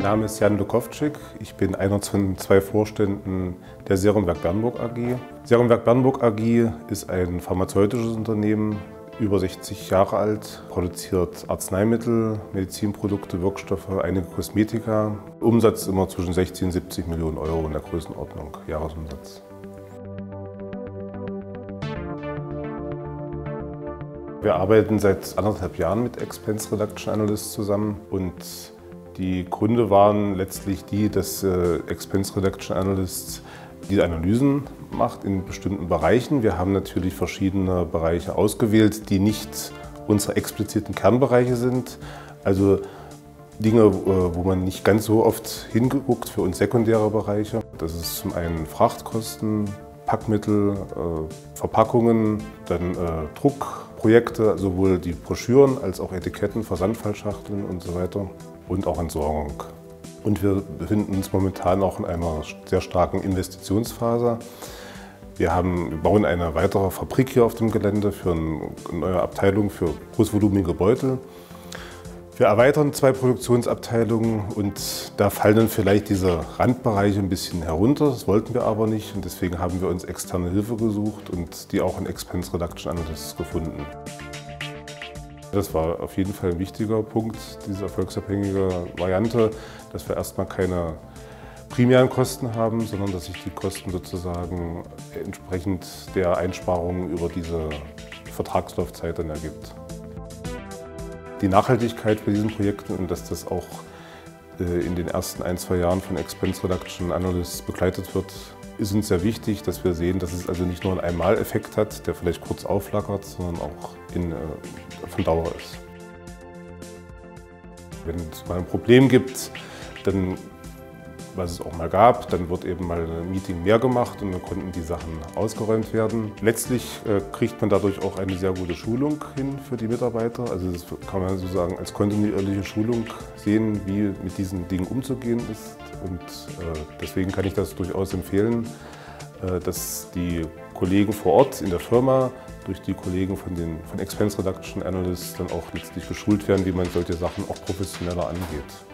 Mein Name ist Jan Lukowczyk. Ich bin einer von zwei Vorständen der Serumwerk Bernburg AG. Serumwerk Bernburg AG ist ein pharmazeutisches Unternehmen, über 60 Jahre alt, produziert Arzneimittel, Medizinprodukte, Wirkstoffe, einige Kosmetika. Umsatz immer zwischen 60 und 70 Millionen Euro in der Größenordnung, Jahresumsatz. Wir arbeiten seit anderthalb Jahren mit Expense Reduction Analyst zusammen und die Gründe waren letztlich die, dass äh, Expense Reduction Analysts diese Analysen macht in bestimmten Bereichen. Wir haben natürlich verschiedene Bereiche ausgewählt, die nicht unsere expliziten Kernbereiche sind. Also Dinge, äh, wo man nicht ganz so oft hingeguckt für uns sekundäre Bereiche. Das ist zum einen Frachtkosten, Packmittel, äh, Verpackungen, dann Druck, Projekte, sowohl die Broschüren als auch Etiketten, Versandfallschachteln und so weiter und auch Entsorgung. Und wir befinden uns momentan auch in einer sehr starken Investitionsphase. Wir, haben, wir bauen eine weitere Fabrik hier auf dem Gelände für eine neue Abteilung für großvolumige Beutel. Wir erweitern zwei Produktionsabteilungen und da fallen dann vielleicht diese Randbereiche ein bisschen herunter. Das wollten wir aber nicht und deswegen haben wir uns externe Hilfe gesucht und die auch in Expense Reduction Analysis gefunden. Das war auf jeden Fall ein wichtiger Punkt, diese erfolgsabhängige Variante, dass wir erstmal keine primären Kosten haben, sondern dass sich die Kosten sozusagen entsprechend der Einsparungen über diese Vertragslaufzeit dann ergibt die Nachhaltigkeit bei diesen Projekten und dass das auch äh, in den ersten ein, zwei Jahren von Expense Reduction Analysts begleitet wird, ist uns sehr wichtig, dass wir sehen, dass es also nicht nur einen Einmaleffekt hat, der vielleicht kurz auflackert, sondern auch in, äh, von Dauer ist. Wenn es mal ein Problem gibt, dann was es auch mal gab. Dann wird eben mal ein Meeting mehr gemacht und dann konnten die Sachen ausgeräumt werden. Letztlich äh, kriegt man dadurch auch eine sehr gute Schulung hin für die Mitarbeiter. Also das kann man sozusagen als kontinuierliche Schulung sehen, wie mit diesen Dingen umzugehen ist. Und äh, deswegen kann ich das durchaus empfehlen, äh, dass die Kollegen vor Ort in der Firma durch die Kollegen von den von Expense Reduction Analysts dann auch letztlich geschult werden, wie man solche Sachen auch professioneller angeht.